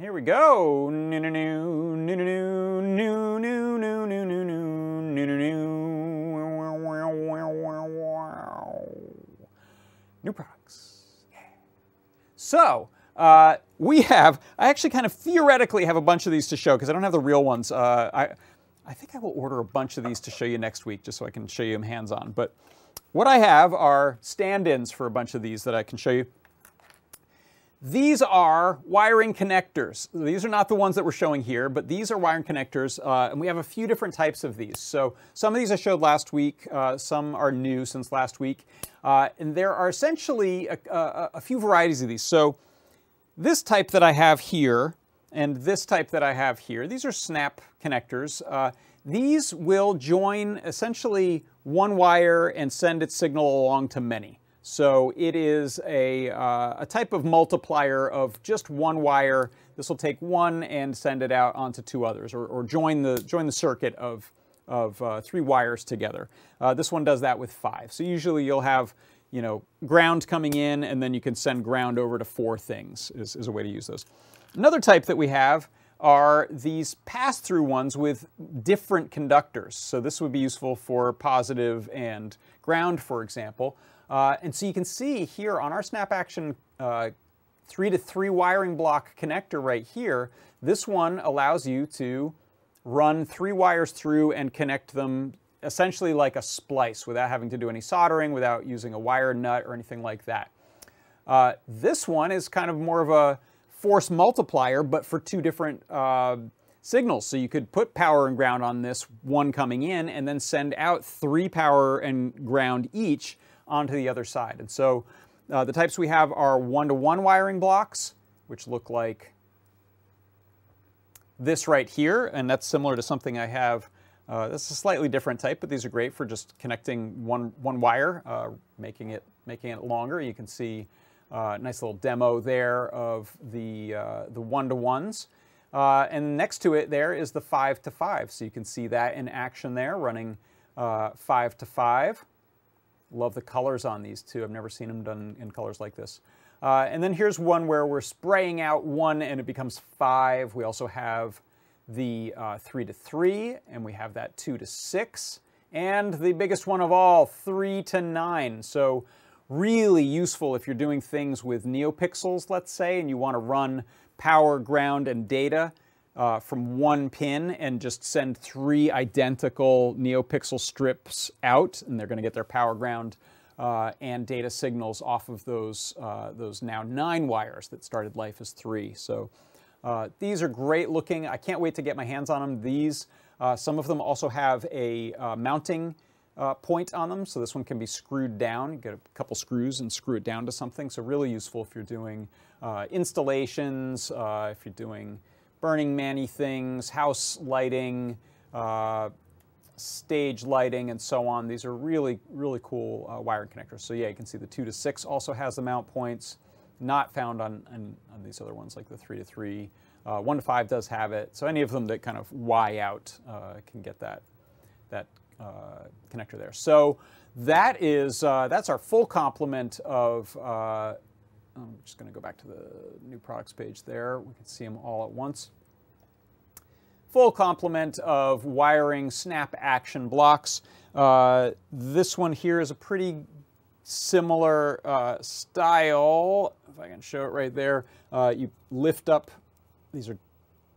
Here we go. New products. So, uh, we have, I actually kind of theoretically have a bunch of these to show because I don't have the real ones. Uh, I, I think I will order a bunch of these to show you next week just so I can show you them hands on. But what I have are stand ins for a bunch of these that I can show you. These are wiring connectors. These are not the ones that we're showing here, but these are wiring connectors, uh, and we have a few different types of these. So some of these I showed last week, uh, some are new since last week, uh, and there are essentially a, a, a, few varieties of these. So this type that I have here, and this type that I have here, these are snap connectors. Uh, these will join essentially one wire and send its signal along to many. So it is a, uh, a type of multiplier of just one wire. This will take one and send it out onto two others, or, or join, the, join the circuit of, of uh, three wires together. Uh, this one does that with five. So usually you'll have you know, ground coming in, and then you can send ground over to four things is, is a way to use those. Another type that we have are these pass-through ones with different conductors. So this would be useful for positive and ground, for example. Uh, and so you can see here on our snap action uh, three to three wiring block connector right here, this one allows you to run three wires through and connect them essentially like a splice without having to do any soldering, without using a wire nut or anything like that. Uh, this one is kind of more of a force multiplier, but for two different uh, signals. So you could put power and ground on this one coming in and then send out three power and ground each onto the other side. And so uh, the types we have are one-to-one -one wiring blocks, which look like this right here, and that's similar to something I have. Uh, this is a slightly different type, but these are great for just connecting one, one wire, uh, making, it, making it longer. You can see a uh, nice little demo there of the, uh, the one-to-ones. Uh, and next to it there is the five to five. So you can see that in action there, running uh, five to five. Love the colors on these too. I've never seen them done in colors like this. Uh, and then here's one where we're spraying out one and it becomes five. We also have the uh, three to three, and we have that two to six, and the biggest one of all, three to nine. So really useful if you're doing things with NeoPixels, let's say, and you want to run power, ground, and data uh, from one pin and just send three identical NeoPixel strips out, and they're going to get their power ground uh, and data signals off of those, uh, those now nine wires that started life as three. So uh, these are great looking. I can't wait to get my hands on them. These, uh, some of them also have a uh, mounting point on them, so this one can be screwed down. You get a couple screws and screw it down to something. So really useful if you're doing installations, if you're doing Burning Manny things, house lighting, uh, stage lighting, and so on. These are really, really cool uh, wiring connectors. So yeah, you can see the 2 to 6 also has the mount points, not found on, on, on these other ones like the 3 to 3. Uh, 1 to 5 does have it. So any of them that kind of Y out uh, can get that, that uh, connector there. So that is, uh, that's our full complement of I'm just going to go back to the new products page there. We can see them all at once. Full complement of wiring snap action blocks. Uh, this one here is a pretty similar uh, style. If I can show it right there, uh, you lift up. These are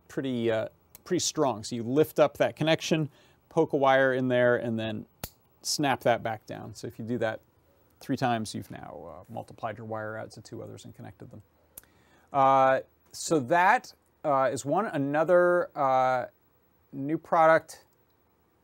pretty uh, pretty strong. So you lift up that connection, poke a wire in there, and then snap that back down. So if you do that three times, you've now uh, multiplied your wire out to two others and connected them. Uh, so that uh, is one. Another new product,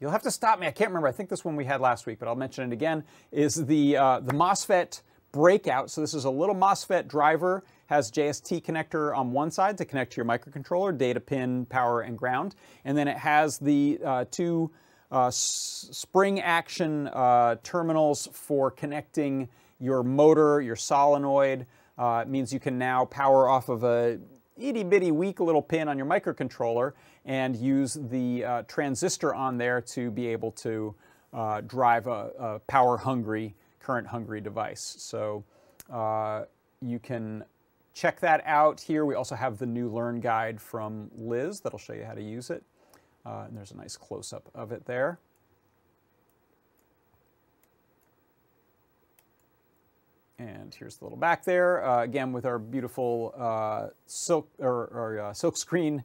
you'll have to stop me, I can't remember, I think this one we had last week, but I'll mention it again, is the, uh, the MOSFET breakout. So this is a little MOSFET driver, has JST connector on one side to connect to your microcontroller, data pin, power, and ground. And then it has the uh, two uh, spring action uh, terminals for connecting your motor, your solenoid. Uh, it means you can now power off of a itty bitty weak little pin on your microcontroller and use the uh, transistor on there to be able to uh, drive a, a, power hungry, current hungry device. So you can check that out here. We also have the new Learn guide from Liz that'll show you how to use it. Uh, and there's a nice close-up of it there. And here's the little back there. Uh, again, with our beautiful uh, silk or, or uh, silk screen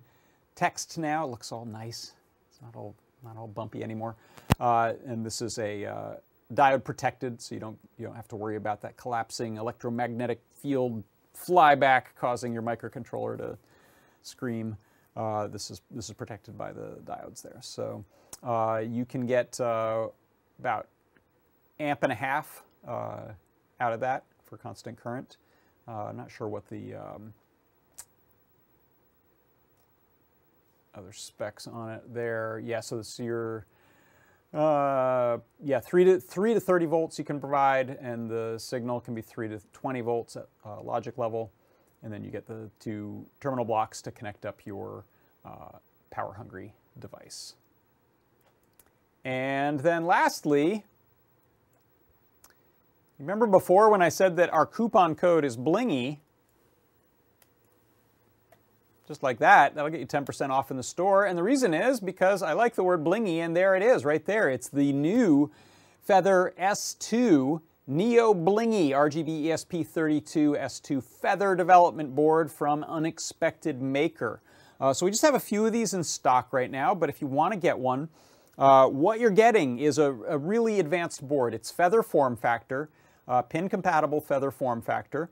text now. It looks all nice. It's not all not all bumpy anymore. Uh, and this is a uh, diode protected, so you don't you don't have to worry about that collapsing electromagnetic field flyback causing your microcontroller to scream. Uh, this is this is protected by the diodes there. So you can get about amp and a half out of that for constant current. Uh, I'm not sure what the um, other specs on it there. Yeah, so it's your uh, yeah three to three to 30 volts you can provide, and the signal can be three to 20 volts at uh, logic level, and then you get the two terminal blocks to connect up your uh, power hungry device. And then lastly, Remember before when I said that our coupon code is blingy? Just like that, that'll get you 10% off in the store. And the reason is because I like the word blingy, and there it is right there. It's the new Feather S2 Neo Blingy RGB ESP32 S2 Feather development board from Unexpected Maker. Uh, so we just have a few of these in stock right now, but if you want to get one, uh, what you're getting is a, a really advanced board. It's Feather form factor uh, pin compatible feather form factor.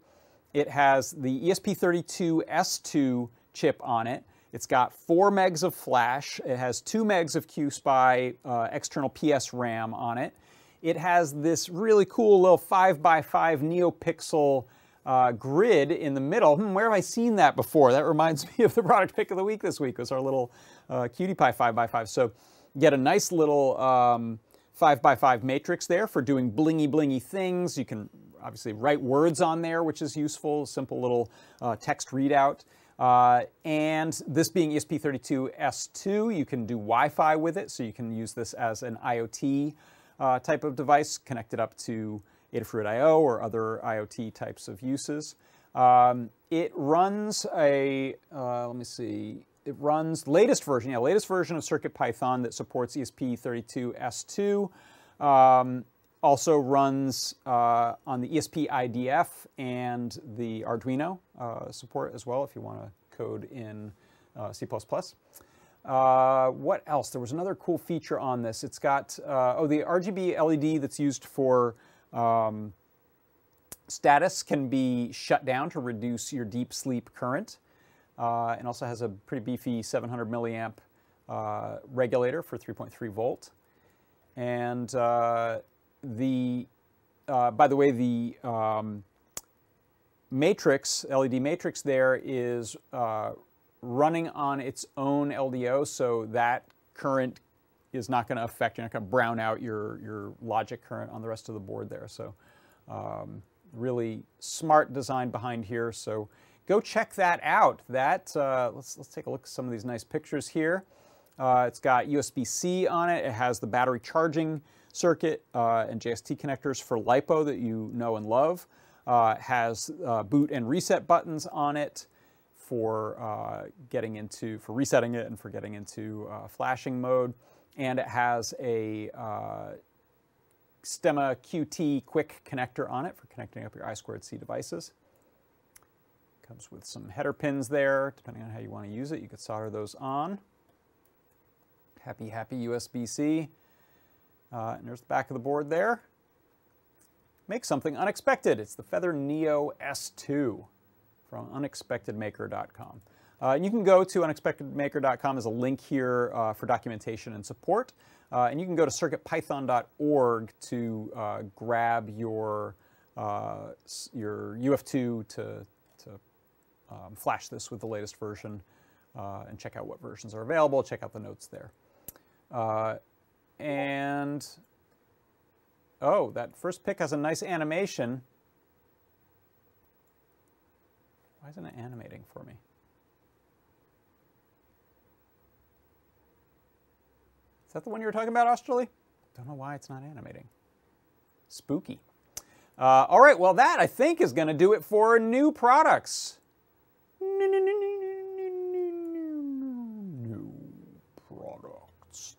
It has the ESP32S2 chip on it. It's got 4 megs of flash. It has 2 megs of QSPI uh, external PS RAM on it. It has this really cool little 5x5 NeoPixel uh, grid in the middle. Hmm, where have I seen that before? That reminds me of the product pick of the week this week was our little uh, QT Py 5x5. So get a nice little um, 5 by 5 matrix there for doing blingy blingy things. You can obviously write words on there, which is useful, simple little uh, text readout. Uh, and this being ESP32S2, you can do Wi-Fi with it, so you can use this as an IoT uh, type of device connected up to Adafruit I.O. or other IoT types of uses. Um, it runs a, uh, let me see, it runs latest version, yeah, latest version of CircuitPython that supports ESP32S2. Um, also runs uh, on the ESP IDF and the Arduino uh, support as well if you want to code in uh, C++. Uh, what else? There was another cool feature on this. It's got, uh, oh, the RGB LED that's used for um, status can be shut down to reduce your deep sleep current uh, and also has a pretty beefy 700 milliamp uh, regulator for 3.3 volt. And uh, the, by the way, the um, matrix, LED matrix there is running on its own LDO, so that current is not going to affect, you're not going to brown out your, your logic current on the rest of the board there. So um, really smart design behind here. So go check that out. That uh, let's let's take a look at some of these nice pictures here. Uh, it's got USB-C on it. It has the battery charging circuit uh, and JST connectors for LiPo that you know and love. Uh, has uh, boot and reset buttons on it for uh, getting into for resetting it and for getting into flashing mode. And it has a Stemma QT quick connector on it for connecting up your I2C devices. Comes with some header pins there, depending on how you want to use it. You could solder those on. Happy, happy USB-C. Uh, and there's the back of the board there. Make something unexpected. It's the Feather Neo S2 from unexpectedmaker.com. Uh, you can go to unexpectedmaker.com. There's a link here uh, for documentation and support. Uh, and you can go to circuitpython.org to uh, grab your, uh, your UF2 to, um, flash this with the latest version uh, and check out what versions are available, check out the notes there. And, oh, that first pick has a nice animation. Why isn't it animating for me? Is that the one you were talking about, Australia? Don't know why it's not animating. Spooky. Uh, all right, well, that I think is going to do it for new products. New products.